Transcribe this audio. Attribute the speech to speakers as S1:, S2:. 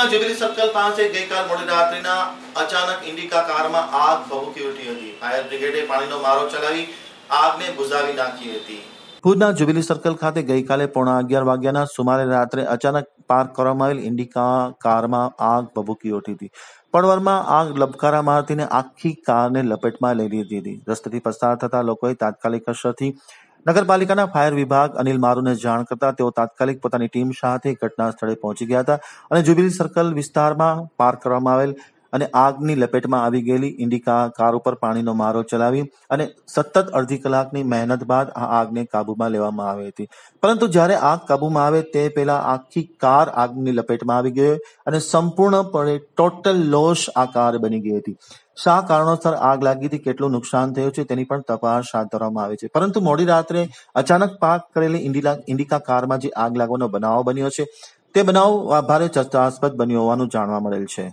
S1: ભુજના jubilee circle પાસે ગઈકાલ મોડી રાત્રિના અચાનક ઇન્ડિકા કારમાં આગ ભભૂકી ઉઠી હતી. ફાયર બ્રિગેડે પાણીનો મારો ચલાવી આગને બુઝાવી નાખી હતી. ભુજના જ્યુબિલી સર્કલ ખાતે ગઈકાલે પોણા અગિયાર વાગ્યાના સુમારે રાત્રે અચાનક પાર્ક કરવામાં આવેલ ઇન્ડિકા કારમાં આગ ભભૂકી ઉઠી હતી. પડવરમાં આગ લબકારા મારતીને આખી કારને લપેટમાં લઈ લીધી હતી. રસ્તેથી પસાર થતા લોકોએ તાત્કાલિક અસરથી નગરપાલિકાના ફાયર વિભાગ અનિલ મારુને જાણ કરતા તેઓ તાત્કાલિક પોતાની ટીમ સાથે ઘટના સ્થળે પહોંચી ગયા હતા અને જ્યુબિલી સર્કલ વિસ્તારમાં પાર્ક કરવામાં આવેલ અને આગની લપેટમાં આવી ગયેલી ઇન્ડિકા કાર ઉપર પાણીનો મારો ચલાવી અને સતત અડધી કલાકની મહેનત બાદ આ આગને કાબૂમાં લેવામાં આવી હતી. પરંતુ જ્યારે આગ કાબૂમાં આવે તે પહેલા આખી કાર આગની લપેટમાં આવી ગઈ અને સંપૂર્ણપણે ટોટલ લોશ આ કાર બની ગઈ હતી. શા કારણોસર આગ લાગી હતી, કેટલું નુકસાન થયું છે તેની પણ તપાસ હાથ ધરવામાં આવી છે. પરંતુ મોડી રાત્રે અચાનક પાર્ક કરેલી ઇન્ડિકા કારમાં જે આગ લાગવાનો બનાવ બન્યો છે, તે બનાવ ભારે ચર્ચાસ્પદ બન્યો હોવાનું જાણવા મળેલ છે.